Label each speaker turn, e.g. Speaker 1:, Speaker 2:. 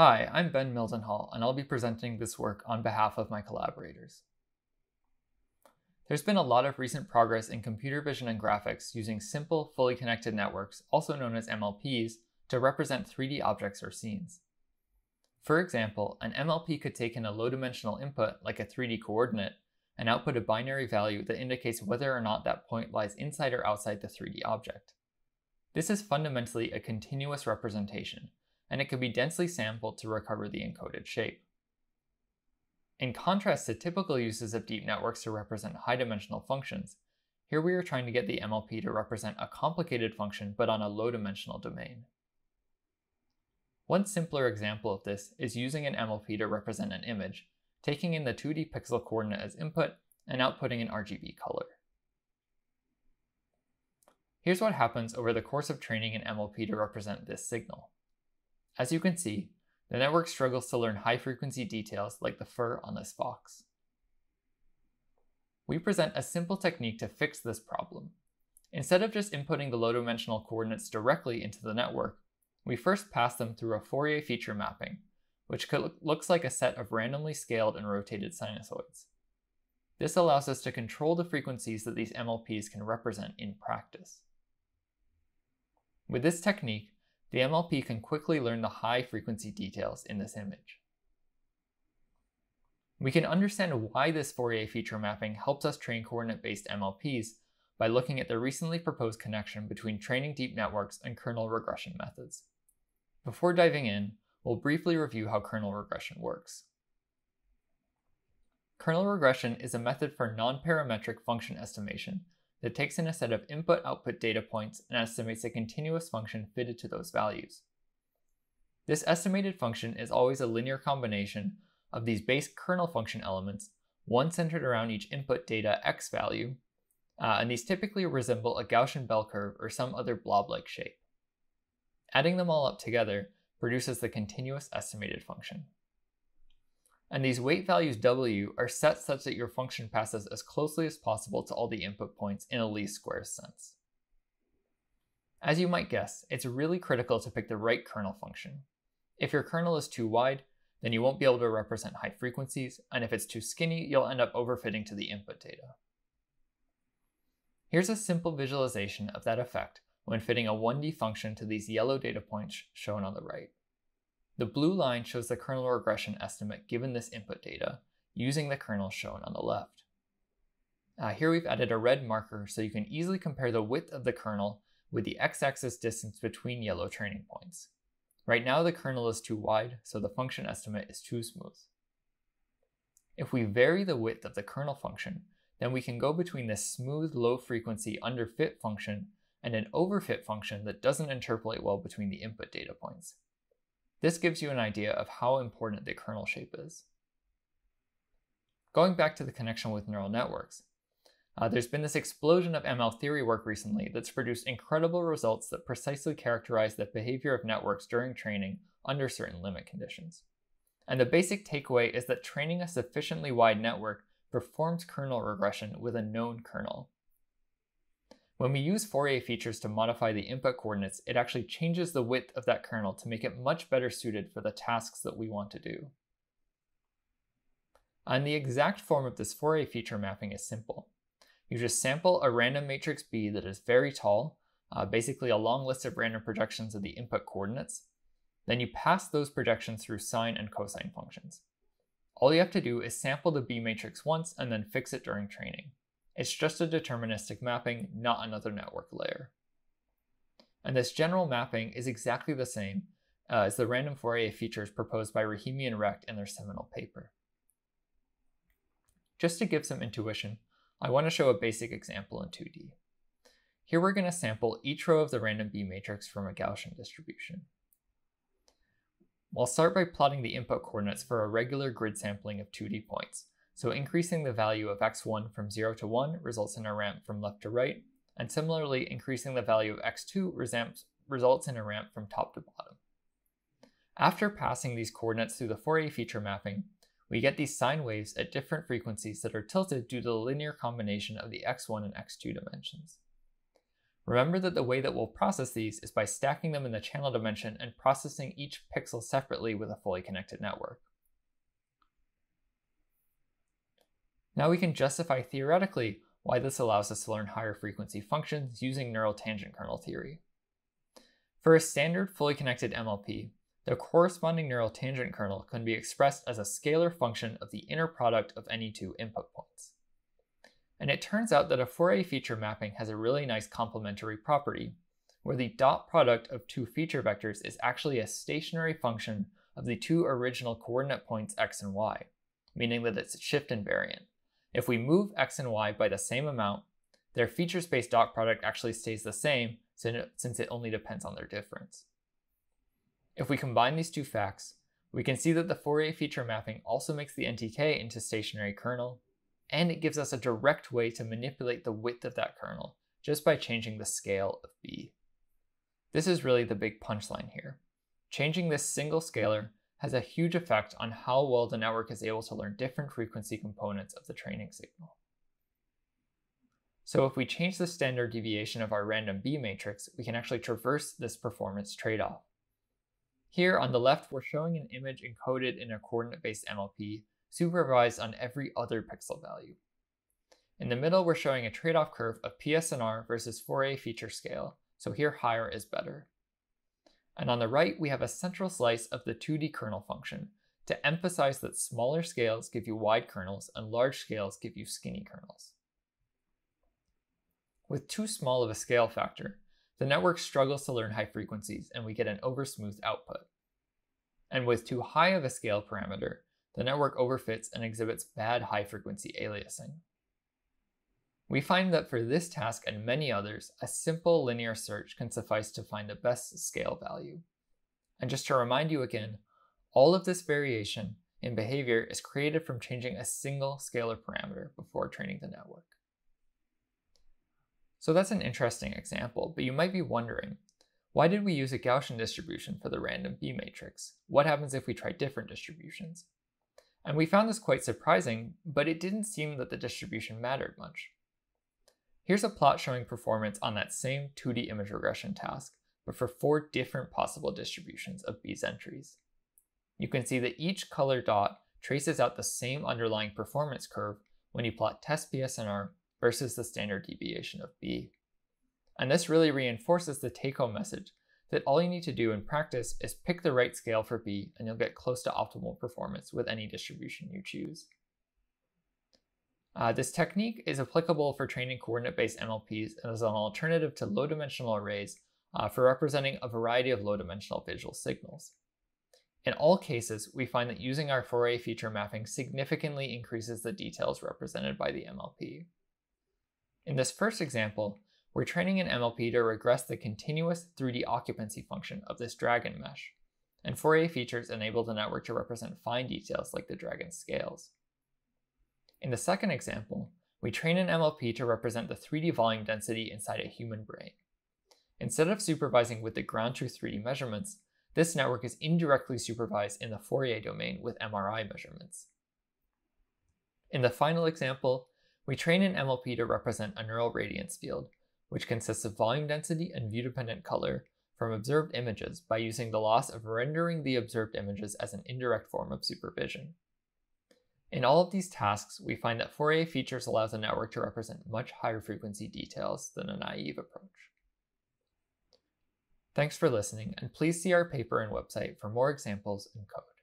Speaker 1: Hi, I'm Ben Mildenhall, and I'll be presenting this work on behalf of my collaborators. There's been a lot of recent progress in computer vision and graphics using simple, fully connected networks, also known as MLPs, to represent 3D objects or scenes. For example, an MLP could take in a low-dimensional input, like a 3D coordinate, and output a binary value that indicates whether or not that point lies inside or outside the 3D object. This is fundamentally a continuous representation, and it can be densely sampled to recover the encoded shape. In contrast to typical uses of deep networks to represent high-dimensional functions, here we are trying to get the MLP to represent a complicated function but on a low-dimensional domain. One simpler example of this is using an MLP to represent an image, taking in the 2D pixel coordinate as input and outputting an RGB color. Here's what happens over the course of training an MLP to represent this signal. As you can see, the network struggles to learn high-frequency details like the fur on this fox. We present a simple technique to fix this problem. Instead of just inputting the low-dimensional coordinates directly into the network, we first pass them through a Fourier feature mapping, which looks like a set of randomly scaled and rotated sinusoids. This allows us to control the frequencies that these MLPs can represent in practice. With this technique, the MLP can quickly learn the high frequency details in this image. We can understand why this Fourier feature mapping helps us train coordinate-based MLPs by looking at the recently proposed connection between training deep networks and kernel regression methods. Before diving in, we'll briefly review how kernel regression works. Kernel regression is a method for nonparametric function estimation that takes in a set of input-output data points and estimates a continuous function fitted to those values. This estimated function is always a linear combination of these base kernel function elements, one centered around each input data x value, uh, and these typically resemble a Gaussian bell curve or some other blob-like shape. Adding them all up together produces the continuous estimated function. And these weight values W are set such that your function passes as closely as possible to all the input points in a least squares sense. As you might guess, it's really critical to pick the right kernel function. If your kernel is too wide, then you won't be able to represent high frequencies, and if it's too skinny, you'll end up overfitting to the input data. Here's a simple visualization of that effect when fitting a 1D function to these yellow data points shown on the right. The blue line shows the kernel regression estimate given this input data, using the kernel shown on the left. Uh, here we've added a red marker so you can easily compare the width of the kernel with the x-axis distance between yellow training points. Right now the kernel is too wide, so the function estimate is too smooth. If we vary the width of the kernel function, then we can go between this smooth low frequency underfit function and an overfit function that doesn't interpolate well between the input data points. This gives you an idea of how important the kernel shape is. Going back to the connection with neural networks, uh, there's been this explosion of ML theory work recently that's produced incredible results that precisely characterize the behavior of networks during training under certain limit conditions. And the basic takeaway is that training a sufficiently wide network performs kernel regression with a known kernel. When we use Fourier features to modify the input coordinates, it actually changes the width of that kernel to make it much better suited for the tasks that we want to do. And the exact form of this Fourier feature mapping is simple. You just sample a random matrix B that is very tall, uh, basically a long list of random projections of the input coordinates. Then you pass those projections through sine and cosine functions. All you have to do is sample the B matrix once and then fix it during training. It's just a deterministic mapping, not another network layer. And this general mapping is exactly the same uh, as the random Fourier features proposed by Rahimi and Recht in their seminal paper. Just to give some intuition, I want to show a basic example in 2D. Here we're going to sample each row of the random B matrix from a Gaussian distribution. We'll start by plotting the input coordinates for a regular grid sampling of 2D points, so increasing the value of x1 from 0 to 1 results in a ramp from left to right, and similarly increasing the value of x2 results in a ramp from top to bottom. After passing these coordinates through the Fourier feature mapping, we get these sine waves at different frequencies that are tilted due to the linear combination of the x1 and x2 dimensions. Remember that the way that we'll process these is by stacking them in the channel dimension and processing each pixel separately with a fully connected network. Now we can justify theoretically why this allows us to learn higher frequency functions using neural tangent kernel theory. For a standard fully connected MLP, the corresponding neural tangent kernel can be expressed as a scalar function of the inner product of any two input points. And it turns out that a Fourier feature mapping has a really nice complementary property, where the dot product of two feature vectors is actually a stationary function of the two original coordinate points x and y, meaning that it's shift invariant. If we move x and y by the same amount, their feature space dot product actually stays the same since it only depends on their difference. If we combine these two facts, we can see that the Fourier feature mapping also makes the NTK into stationary kernel, and it gives us a direct way to manipulate the width of that kernel just by changing the scale of B. This is really the big punchline here. Changing this single scalar has a huge effect on how well the network is able to learn different frequency components of the training signal. So if we change the standard deviation of our random B matrix, we can actually traverse this performance trade-off. Here on the left, we're showing an image encoded in a coordinate-based MLP supervised on every other pixel value. In the middle, we're showing a trade-off curve of PSNR versus Fourier feature scale, so here higher is better. And on the right, we have a central slice of the 2D kernel function to emphasize that smaller scales give you wide kernels and large scales give you skinny kernels. With too small of a scale factor, the network struggles to learn high frequencies and we get an oversmoothed output. And with too high of a scale parameter, the network overfits and exhibits bad high frequency aliasing. We find that for this task and many others, a simple linear search can suffice to find the best scale value. And just to remind you again, all of this variation in behavior is created from changing a single scalar parameter before training the network. So that's an interesting example, but you might be wondering, why did we use a Gaussian distribution for the random B matrix? What happens if we try different distributions? And we found this quite surprising, but it didn't seem that the distribution mattered much. Here's a plot showing performance on that same 2D image regression task, but for four different possible distributions of B's entries. You can see that each color dot traces out the same underlying performance curve when you plot test PSNR versus the standard deviation of B. And this really reinforces the take-home message that all you need to do in practice is pick the right scale for B and you'll get close to optimal performance with any distribution you choose. Uh, this technique is applicable for training coordinate-based MLPs and is an alternative to low-dimensional arrays uh, for representing a variety of low-dimensional visual signals. In all cases, we find that using our Fourier feature mapping significantly increases the details represented by the MLP. In this first example, we're training an MLP to regress the continuous 3D occupancy function of this dragon mesh, and Fourier features enable the network to represent fine details like the dragon's scales. In the second example, we train an MLP to represent the 3D volume density inside a human brain. Instead of supervising with the ground truth 3D measurements, this network is indirectly supervised in the Fourier domain with MRI measurements. In the final example, we train an MLP to represent a neural radiance field, which consists of volume density and view-dependent color from observed images by using the loss of rendering the observed images as an indirect form of supervision. In all of these tasks, we find that Fourier features allow the network to represent much higher frequency details than a naive approach. Thanks for listening, and please see our paper and website for more examples and code.